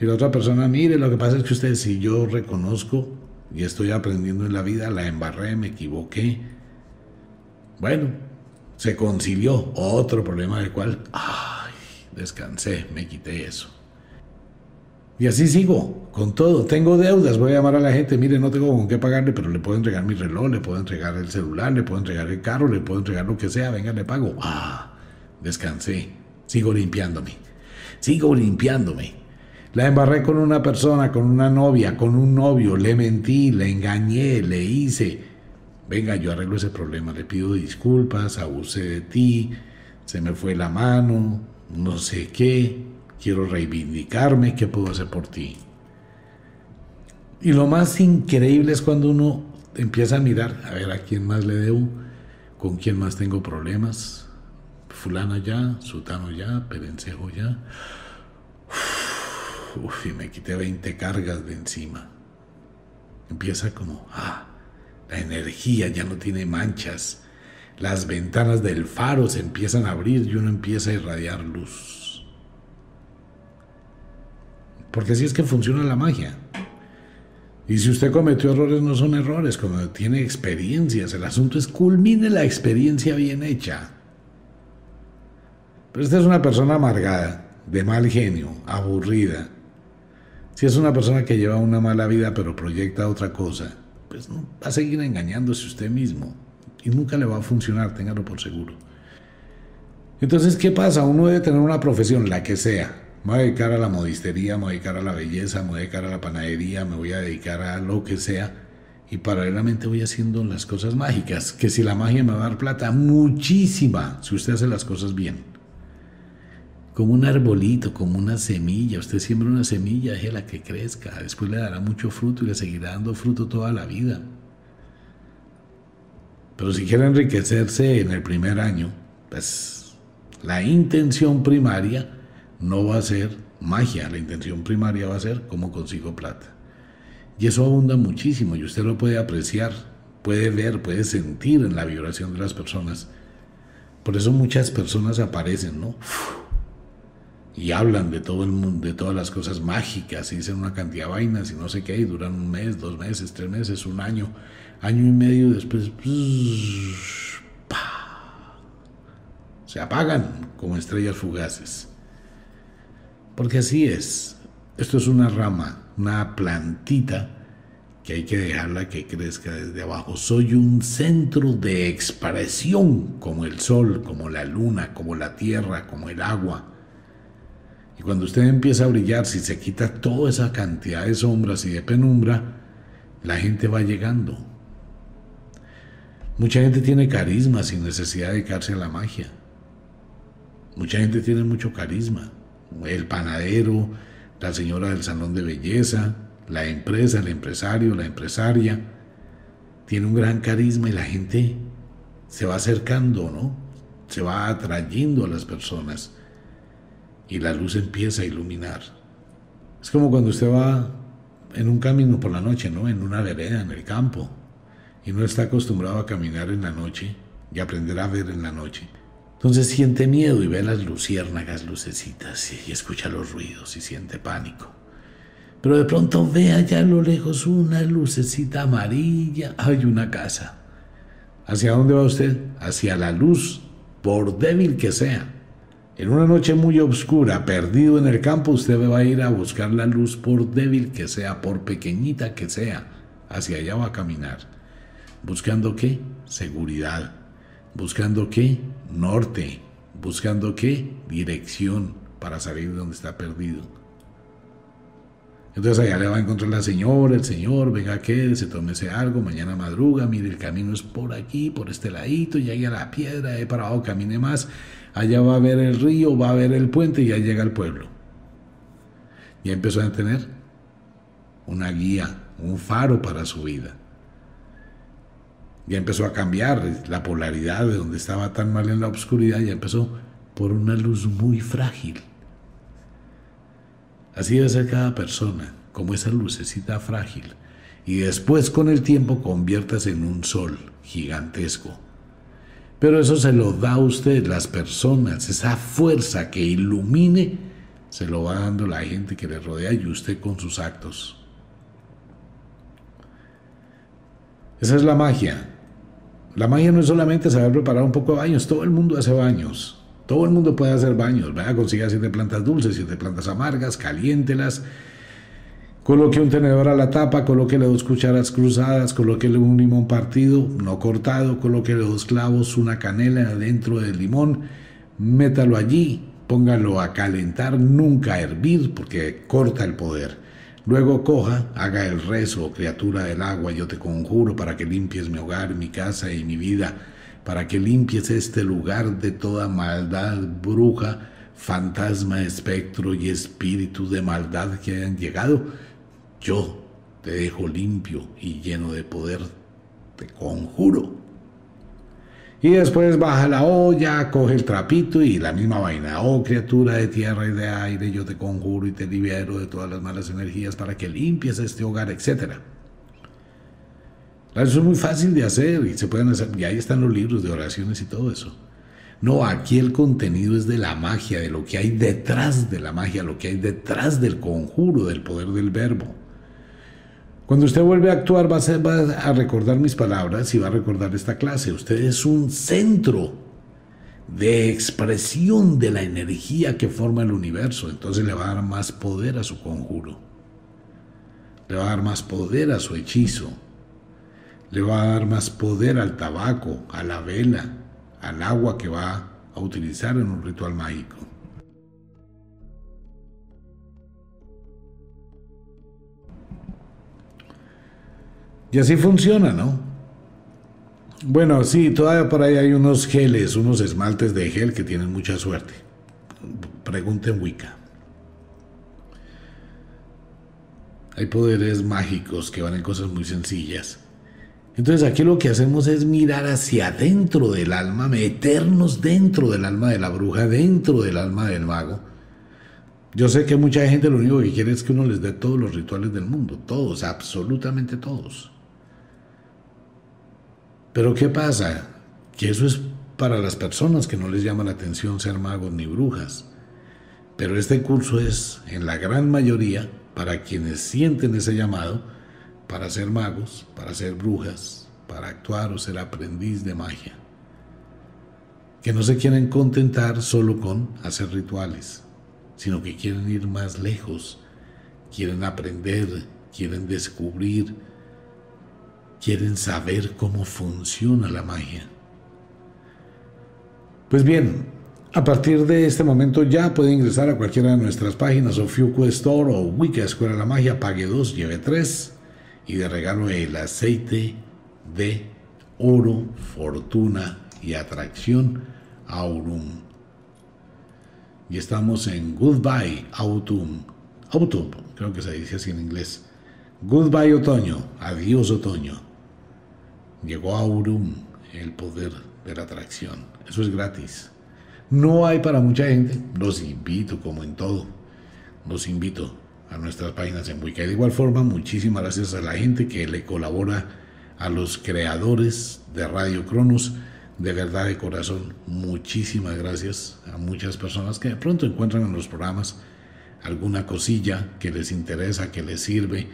Y la otra persona, mire, lo que pasa es que usted, si yo reconozco y estoy aprendiendo en la vida, la embarré, me equivoqué. Bueno, se concilió otro problema del cual, ay, descansé, me quité eso. Y así sigo, con todo. Tengo deudas, voy a llamar a la gente, mire, no tengo con qué pagarle, pero le puedo entregar mi reloj, le puedo entregar el celular, le puedo entregar el carro, le puedo entregar lo que sea, venga, le pago. Ah, descansé, sigo limpiándome, sigo limpiándome. La embarré con una persona, con una novia, con un novio, le mentí, le engañé, le hice. Venga, yo arreglo ese problema, le pido disculpas, abusé de ti, se me fue la mano, no sé qué, quiero reivindicarme, ¿qué puedo hacer por ti? Y lo más increíble es cuando uno empieza a mirar, a ver a quién más le debo, con quién más tengo problemas. Fulana ya, Sutano ya, Perencejo ya. Uf, me quité 20 cargas de encima. Empieza como, ah, la energía ya no tiene manchas. Las ventanas del faro se empiezan a abrir y uno empieza a irradiar luz. Porque así es que funciona la magia. Y si usted cometió errores, no son errores, cuando tiene experiencias. El asunto es culmine la experiencia bien hecha. Pero esta es una persona amargada, de mal genio, aburrida. Si es una persona que lleva una mala vida pero proyecta otra cosa, pues va a seguir engañándose usted mismo. Y nunca le va a funcionar, téngalo por seguro. Entonces, ¿qué pasa? Uno debe tener una profesión, la que sea, me voy a dedicar a la modistería, me voy a dedicar a la belleza, me voy a dedicar a la panadería, me voy a dedicar a lo que sea. Y paralelamente voy haciendo las cosas mágicas. Que si la magia me va a dar plata, muchísima, si usted hace las cosas bien. Como un arbolito, como una semilla. Usted siembra una semilla, la que crezca. Después le dará mucho fruto y le seguirá dando fruto toda la vida. Pero si quiere enriquecerse en el primer año, pues la intención primaria no va a ser magia, la intención primaria va a ser cómo consigo plata. Y eso abunda muchísimo y usted lo puede apreciar, puede ver, puede sentir en la vibración de las personas. Por eso muchas personas aparecen, ¿no? Y hablan de todo el mundo, de todas las cosas mágicas, y dicen una cantidad de vainas y no sé qué, y duran un mes, dos meses, tres meses, un año, año y medio, después se apagan como estrellas fugaces. Porque así es. Esto es una rama, una plantita que hay que dejarla que crezca desde abajo. Soy un centro de expresión como el sol, como la luna, como la tierra, como el agua. Y cuando usted empieza a brillar, si se quita toda esa cantidad de sombras y de penumbra, la gente va llegando. Mucha gente tiene carisma sin necesidad de dedicarse a la magia. Mucha gente tiene mucho carisma el panadero, la señora del salón de belleza, la empresa, el empresario, la empresaria. Tiene un gran carisma y la gente se va acercando, ¿no? Se va atrayendo a las personas y la luz empieza a iluminar. Es como cuando usted va en un camino por la noche, ¿no? En una vereda, en el campo, y no está acostumbrado a caminar en la noche y aprender a ver en la noche. Entonces siente miedo y ve las luciérnagas lucecitas y escucha los ruidos y siente pánico. Pero de pronto ve allá a lo lejos una lucecita amarilla. Hay una casa. ¿Hacia dónde va usted? Hacia la luz, por débil que sea. En una noche muy oscura, perdido en el campo, usted va a ir a buscar la luz por débil que sea, por pequeñita que sea. Hacia allá va a caminar. ¿Buscando qué? Seguridad. ¿Buscando qué? norte, buscando qué? Dirección para salir de donde está perdido. Entonces allá le va a encontrar la señora, el señor, venga, quédese, tómese algo, mañana madruga, mire, el camino es por aquí, por este ladito, llegue a la piedra, he para abajo, camine más, allá va a ver el río, va a ver el puente y ya llega al pueblo. Ya empezó a tener una guía, un faro para su vida ya empezó a cambiar la polaridad de donde estaba tan mal en la oscuridad, ya empezó por una luz muy frágil. Así debe ser cada persona, como esa lucecita frágil, y después con el tiempo conviértase en un sol gigantesco. Pero eso se lo da a usted, las personas, esa fuerza que ilumine se lo va dando la gente que le rodea y usted con sus actos. Esa es la magia. La magia no es solamente saber preparar un poco de baños, todo el mundo hace baños. Todo el mundo puede hacer baños. Vaya, consiga siete plantas dulces, siete plantas amargas, caliéntelas. Coloque un tenedor a la tapa, colóquele dos cucharas cruzadas, colóquele un limón partido, no cortado, colóquele dos clavos, una canela dentro del limón, métalo allí, póngalo a calentar, nunca a hervir porque corta el poder. Luego coja, haga el rezo, criatura del agua, yo te conjuro para que limpies mi hogar, mi casa y mi vida, para que limpies este lugar de toda maldad, bruja, fantasma, espectro y espíritu de maldad que hayan llegado. Yo te dejo limpio y lleno de poder, te conjuro. Y después baja la olla, coge el trapito y la misma vaina. Oh criatura de tierra y de aire, yo te conjuro y te libero de todas las malas energías para que limpies este hogar, etc. Eso es muy fácil de hacer y se pueden hacer, y ahí están los libros de oraciones y todo eso. No, aquí el contenido es de la magia, de lo que hay detrás de la magia, lo que hay detrás del conjuro, del poder del verbo. Cuando usted vuelve a actuar va a, recordar mis palabras y va a recordar esta clase. Usted es un centro de expresión de la energía que forma el universo. Entonces le va a dar más poder a su conjuro. Le va a dar más poder a su hechizo. Le va a dar más poder al tabaco, a la vela, al agua que va a utilizar en un ritual mágico. Y así funciona, ¿no? Bueno, sí, todavía por ahí hay unos geles, unos esmaltes de gel que tienen mucha suerte. Pregunten Wicca. Hay poderes mágicos que van en cosas muy sencillas. Entonces aquí lo que hacemos es mirar hacia adentro del alma, meternos dentro del alma de la bruja, dentro del alma del mago. Yo sé que mucha gente lo único que quiere es que uno les dé todos los rituales del mundo, todos, absolutamente todos. Pero ¿qué pasa? Que eso es para las personas que no les llama la atención ser magos ni brujas. Pero este curso es, en la gran mayoría, para quienes sienten ese llamado, para ser magos, para ser brujas, para actuar o ser aprendiz de magia. Que no se quieren contentar solo con hacer rituales, sino que quieren ir más lejos, quieren aprender, quieren descubrir, quieren saber cómo funciona la magia. Pues bien, a partir de este momento ya puede ingresar a cualquiera de nuestras páginas o Fuku Store o Wicca Escuela de la Magia, pague 2, lleve 3 y de regalo el aceite de oro, fortuna y atracción Aurum. Y estamos en Goodbye Autumn. Autumn, creo que se dice así en inglés. Goodbye otoño, adiós otoño llegó a Aurum el poder de la atracción. Eso es gratis. No hay para mucha gente. Los invito, como en todo, los invito a nuestras páginas en Wicca. De igual forma, muchísimas gracias a la gente que le colabora a los creadores de Radio Cronos. De verdad, de corazón, muchísimas gracias a muchas personas que de pronto encuentran en los programas alguna cosilla que les interesa, que les sirve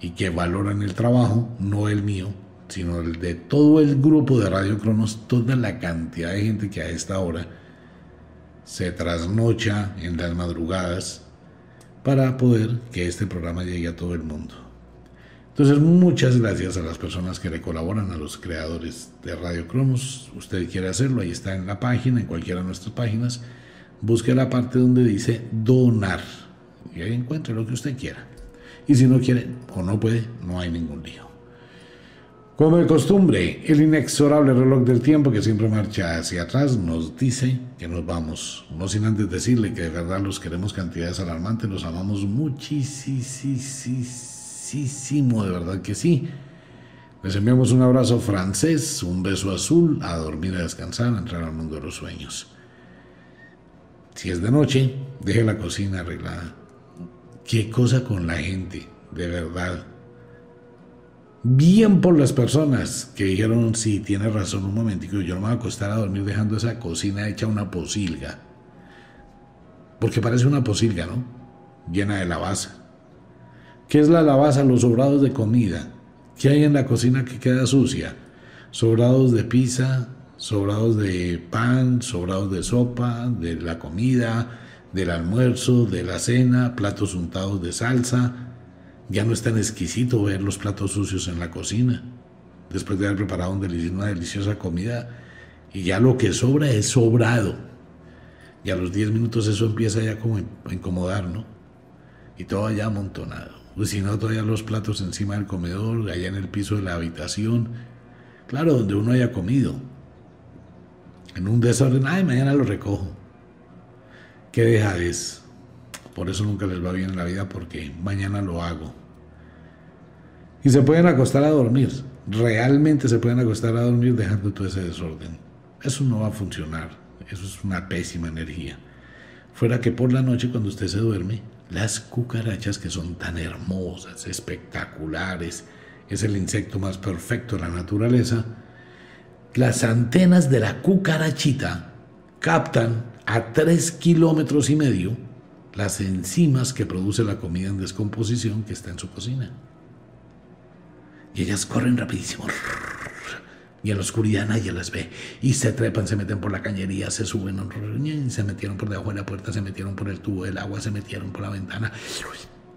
y que valoran el trabajo, no el mío, sino el de todo el grupo de Radio Cronos, toda la cantidad de gente que a esta hora se trasnocha en las madrugadas para poder que este programa llegue a todo el mundo. Entonces, muchas gracias a las personas que le colaboran, a los creadores de Radio Cronos. Usted quiere hacerlo, ahí está en la página, en cualquiera de nuestras páginas. Busque la parte donde dice donar y ahí encuentre lo que usted quiera. Y si no quiere o no puede, no hay ningún lío. Como de costumbre, el inexorable reloj del tiempo que siempre marcha hacia atrás nos dice que nos vamos. No sin antes decirle que de verdad los queremos cantidades alarmantes, los amamos muchísimo, de verdad que sí. Les enviamos un abrazo francés, un beso azul, a dormir, a descansar, a entrar al mundo de los sueños. Si es de noche, deje la cocina arreglada. Qué cosa con la gente, de verdad bien por las personas que dijeron, sí, tiene razón, un momentico, yo no me voy a acostar a dormir dejando esa cocina hecha una posilga. porque parece una posilla, ¿no? Llena de lavaza. ¿Qué es la lavaza? Los sobrados de comida. ¿Qué hay en la cocina que queda sucia? Sobrados de pizza, sobrados de pan, sobrados de sopa, de la comida, del almuerzo, de la cena, platos untados de salsa. Ya no es tan exquisito ver los platos sucios en la cocina. Después de haber preparado una deliciosa comida, y ya lo que sobra es sobrado. Y a los 10 minutos eso empieza ya como a incomodar, ¿no? Y todo allá amontonado. Pues si no, todavía los platos encima del comedor, allá en el piso de la habitación. Claro, donde uno haya comido. En un desorden, ay, mañana lo recojo. Qué dejadez. Por eso nunca les va bien en la vida, porque mañana lo hago. Y se pueden acostar a dormir. Realmente se pueden acostar a dormir dejando todo ese desorden. Eso no va a funcionar. Eso es una pésima energía. Fuera que por la noche cuando usted se duerme, las cucarachas que son tan hermosas, espectaculares, es el insecto más perfecto de la naturaleza, las antenas de la cucarachita captan a tres kilómetros y medio las enzimas que produce la comida en descomposición que está en su cocina. Y ellas corren rapidísimo y en la oscuridad nadie las ve. Y se trepan, se meten por la cañería, se suben, se metieron por debajo de la puerta, se metieron por el tubo del agua, se metieron por la ventana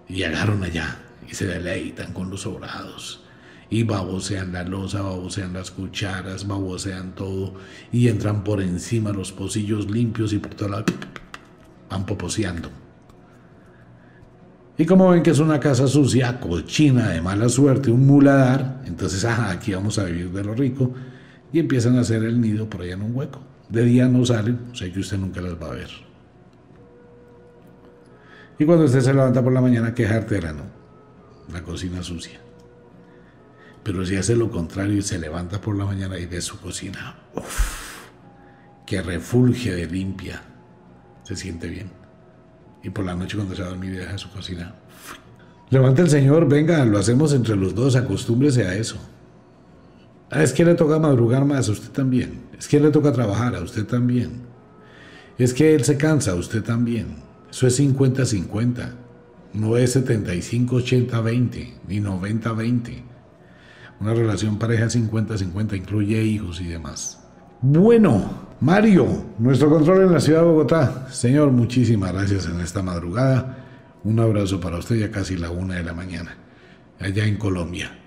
y llegaron allá y se deleitan con los sobrados. Y babosean la losa, babosean las cucharas, babosean todo y entran por encima los pocillos limpios y por toda la... van poposeando. Y como ven que es una casa sucia, cochina, de mala suerte, un muladar, entonces, ajá, aquí vamos a vivir de lo rico, y empiezan a hacer el nido por allá en un hueco. De día no salen, o sea que usted nunca las va a ver. Y cuando usted se levanta por la mañana, qué jartera, ¿no? La cocina sucia. Pero si hace lo contrario y se levanta por la mañana y ve su cocina, uff, que refulge de limpia, se siente bien y por la noche cuando se va a dormir deja su cocina. Levanta el Señor, venga, lo hacemos entre los dos, acostúmbrese a eso. Ah, es que le toca madrugar más, a usted también. Es que le toca trabajar, a usted también. Es que él se cansa, a usted también. Eso es 50-50. No es 75-80-20, ni 90-20. Una relación pareja 50-50 incluye hijos y demás. Bueno, Mario, nuestro control en la ciudad de Bogotá. Señor, muchísimas gracias en esta madrugada. Un abrazo para usted ya casi la una de la mañana, allá en Colombia.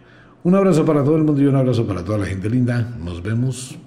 Un abrazo para todo el mundo y un abrazo para toda la gente linda. Nos vemos